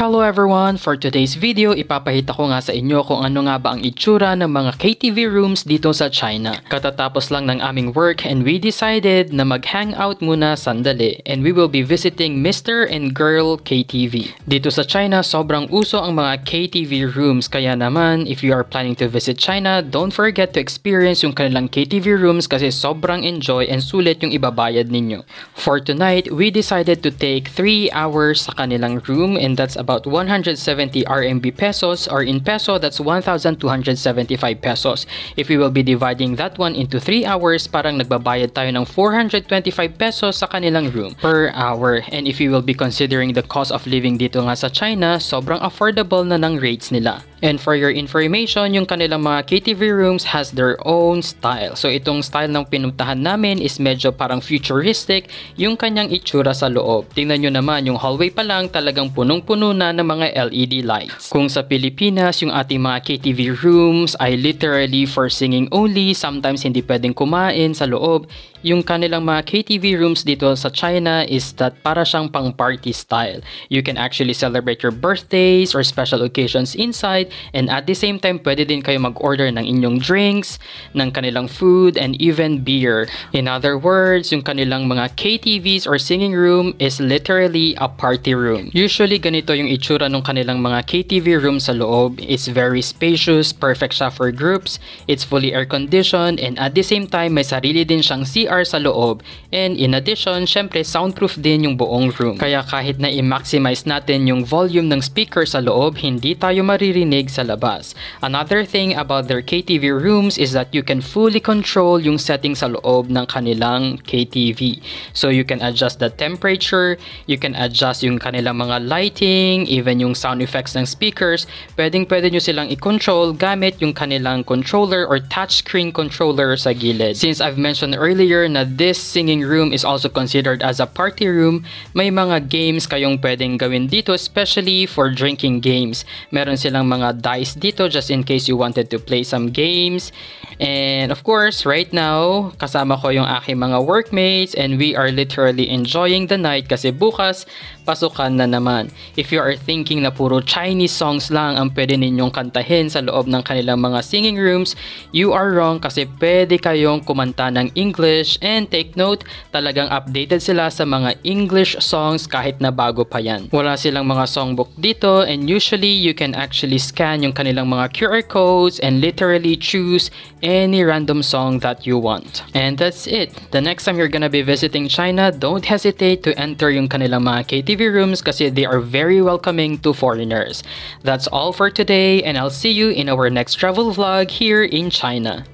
Hello everyone! For today's video, ipapahita ko nga sa inyo kung ano nga ba ang itsura ng mga KTV rooms dito sa China. Katatapos lang ng aming work and we decided na mag-hangout muna sandali and we will be visiting Mr. and Girl KTV. Dito sa China, sobrang uso ang mga KTV rooms kaya naman if you are planning to visit China, don't forget to experience yung kanilang KTV rooms kasi sobrang enjoy and sulit yung ibabayad ninyo. For tonight, we decided to take 3 hours sa kanilang room and that's about 170 RMB pesos or in peso that's 1,275 pesos. If we will be dividing that one into 3 hours, parang nagbabayad tayo ng 425 pesos sa kanilang room per hour. And if you will be considering the cost of living dito nga sa China, sobrang affordable na ng rates nila. And for your information, yung kanilang mga KTV rooms has their own style. So itong style ng pinuntahan namin is medyo parang futuristic yung kanyang itsura sa loob. Tingnan nyo naman, yung hallway pa lang talagang punong-puno na ng mga LED lights. Kung sa Pilipinas, yung ating mga KTV rooms ay literally for singing only, sometimes hindi pwedeng kumain sa loob, yung kanilang mga KTV rooms dito sa China is that para siyang pang party style. You can actually celebrate your birthdays or special occasions inside and at the same time pwede din kayo mag-order ng inyong drinks, ng kanilang food and even beer. In other words, yung kanilang mga KTVs or singing room is literally a party room. Usually ganito yung itsura ng kanilang mga KTV room sa loob. It's very spacious, perfect siya for groups, it's fully air conditioned and at the same time may sarili din siyang CR sa loob. And in addition, syempre soundproof din yung buong room. Kaya kahit na i-maximize natin yung volume ng speaker sa loob, hindi tayo maririnig sa labas. Another thing about their KTV rooms is that you can fully control yung setting sa loob ng kanilang KTV. So you can adjust the temperature, you can adjust yung kanilang mga lighting, even yung sound effects ng speakers. Pwedeng pwede nyo silang i-control gamit yung kanilang controller or touchscreen controller sa gilid. Since I've mentioned earlier na this singing room is also considered as a party room. May mga games kayong pwedeng gawin dito, especially for drinking games. Meron silang mga dice dito just in case you wanted to play some games. And of course, right now, kasama ko yung aking mga workmates and we are literally enjoying the night kasi bukas, pasukan na naman. If you are thinking na puro Chinese songs lang ang pwede ninyong kantahin sa loob ng kanilang mga singing rooms, you are wrong kasi pwede kayong kumanta ng English and take note, talagang updated sila sa mga English songs kahit na bago pa yan. Wala silang mga songbook dito and usually you can actually scan yung kanilang mga QR codes and literally choose any random song that you want. And that's it. The next time you're gonna be visiting China, don't hesitate to enter yung kanilang mga KTV rooms kasi they are very welcoming to foreigners. That's all for today and I'll see you in our next travel vlog here in China.